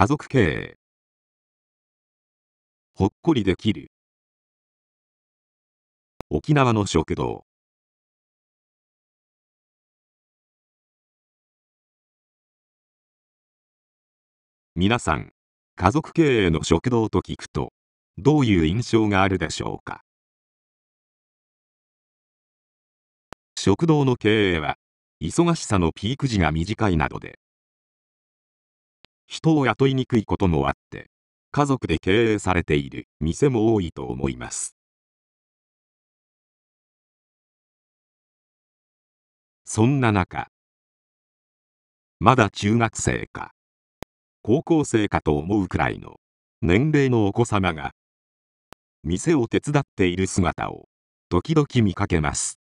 家族経営。ほっこりできる。沖縄の食堂。皆さん家族経営の食堂と聞くとどういう印象があるでしょうか？食堂の経営は忙しさのピーク時が短いなどで人を雇いにくいこともあって家族で経営されている店も多いと思います。そんな中まだ中学生か高校生かと思うくらいの年齢のお子様が店を手伝っている姿を時々見かけます。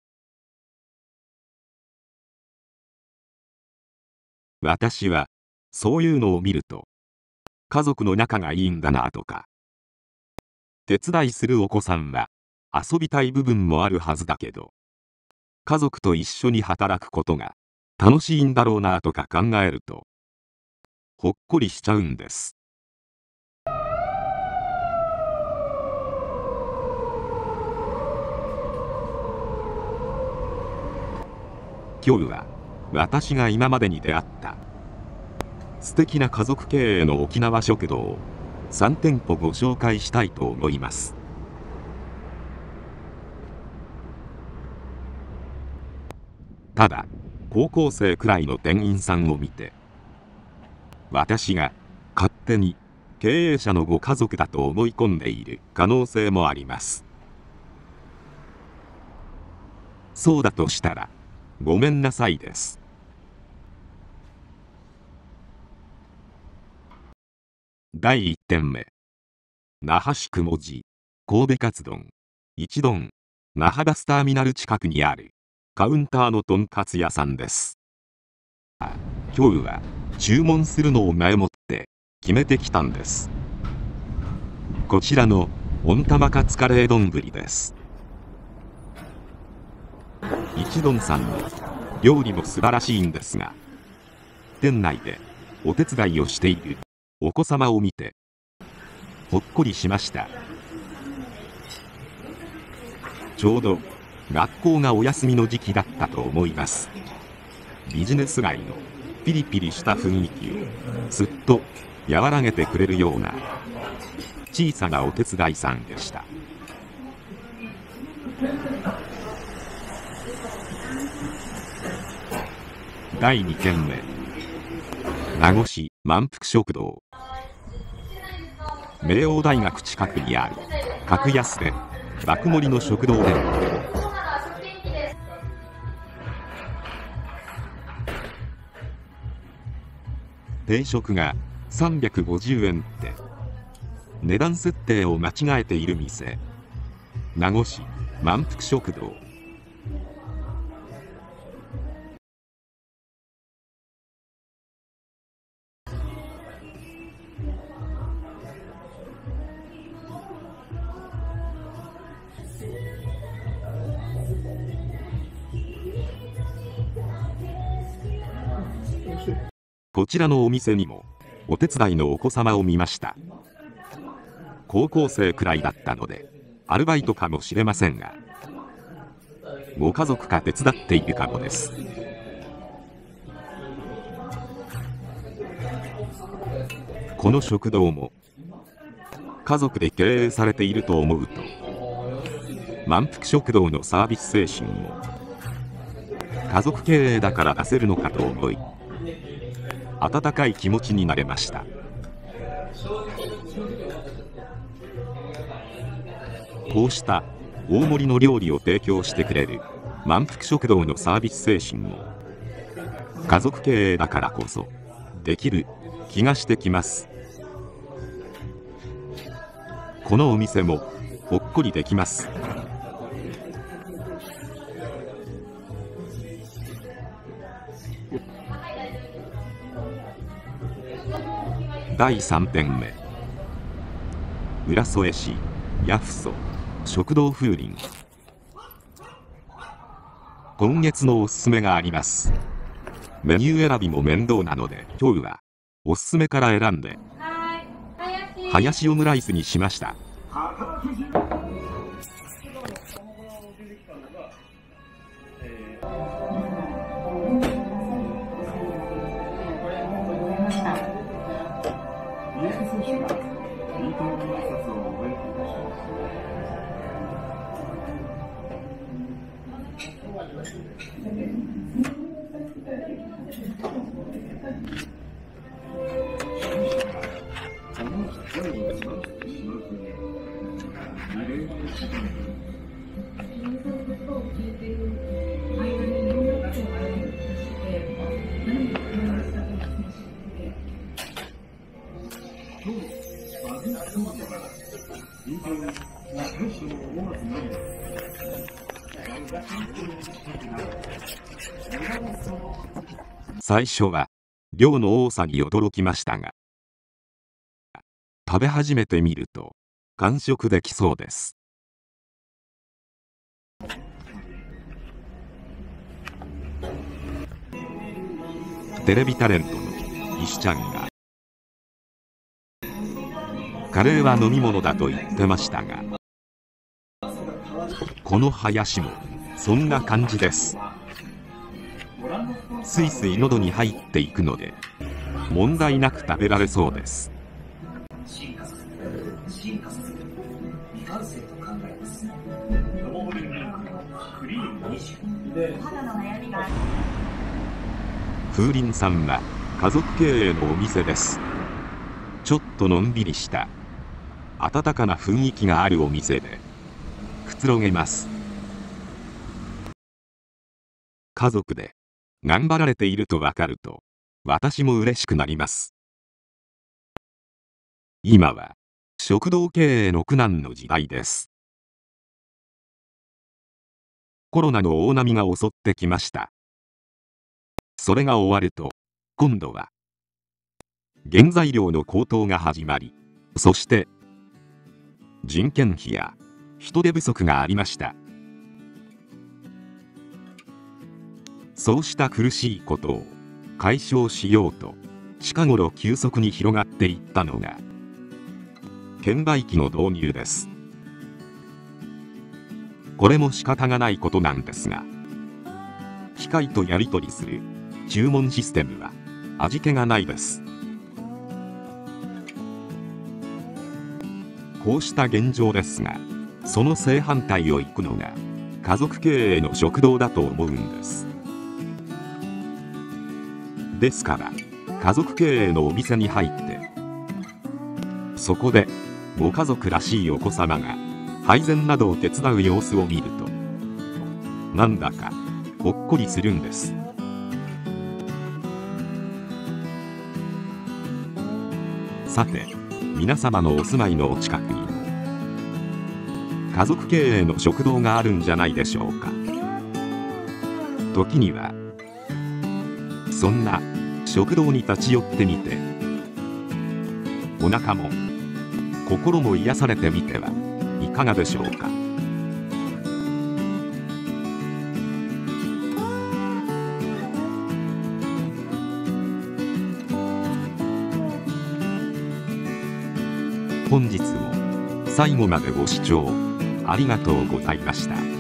私はそういうのを見ると家族の仲がいいんだなとか手伝いするお子さんは遊びたい部分もあるはずだけど家族と一緒に働くことが楽しいんだろうなとか考えるとほっこりしちゃうんです。今日は私が今までに出会った素敵な家族経営の沖縄食堂を3店舗ご紹介したいと思います。ただ高校生くらいの店員さんを見て私が勝手に経営者のご家族だと思い込んでいる可能性もあります。そうだとしたらごめんなさいです。第1点目。那覇市雲寺神戸カツ丼。一丼。那覇バスターミナル近くにある。カウンターのとんかつ屋さんです。今日は注文するのを前もって決めてきたんです。こちらの温玉カツカレー丼です。一丼さんの料理も素晴らしいんですが店内でお手伝いをしているお子様を見てほっこりしました。ちょうど学校がお休みの時期だったと思います。ビジネス街のピリピリした雰囲気をすっと和らげてくれるような小さなお手伝いさんでした。第2軒目名護市満腹食堂。明王大学近くにある格安で爆盛りの食堂弁当定食が350円って値段設定を間違えている店。名護市満腹食堂。こちらのお店にもお手伝いのお子様を見ました。高校生くらいだったのでアルバイトかもしれませんがご家族か手伝っているかもです。この食堂も家族で経営されていると思うと満腹食堂のサービス精神も家族経営だから出せるのかと思い温かい気持ちになれました。こうした大盛りの料理を提供してくれる満腹食堂のサービス精神も家族経営だからこそできる気がしてきます。このお店もほっこりできます。第3点目。浦添市ヤフソ食堂風鈴今月のおすすめがあります。メニュー選びも面倒なので今日はおすすめから選んで。ハヤシオムライスにしました最初は量の多さに驚きましたが食べ始めてみると完食できそうです。テレビタレントの石ちゃんがカレーは飲み物だと言ってましたがこの林もそんな感じです。スイスイ喉に入っていくので問題なく食べられそうです。風鈴さんは家族経営のお店です。ちょっとのんびりした。温かな雰囲気があるお店で。くつろげます。家族で。頑張られているとわかると。私も嬉しくなります。今は食堂経営の苦難の時代です。コロナの大波が襲ってきました。それが終わると今度は原材料の高騰が始まりそして人件費や人手不足がありました。そうした苦しいことを解消しようと近頃急速に広がっていったのが券売機の導入です。これも仕方がないことなんですが機械とやり取りする注文システムは味気がないです。こうした現状ですがその正反対を行くのが家族経営の食堂だと思うんです。ですから家族経営のお店に入ってそこでご家族らしいお子様が配膳などを手伝う様子を見るとなんだかほっこりするんです。さて皆様のお住まいのお近くに家族経営の食堂があるんじゃないでしょうか。時にはそんな食堂に立ち寄ってみてお腹も心も癒されてみてはかがでしょうか？本日も最後までご視聴ありがとうございました。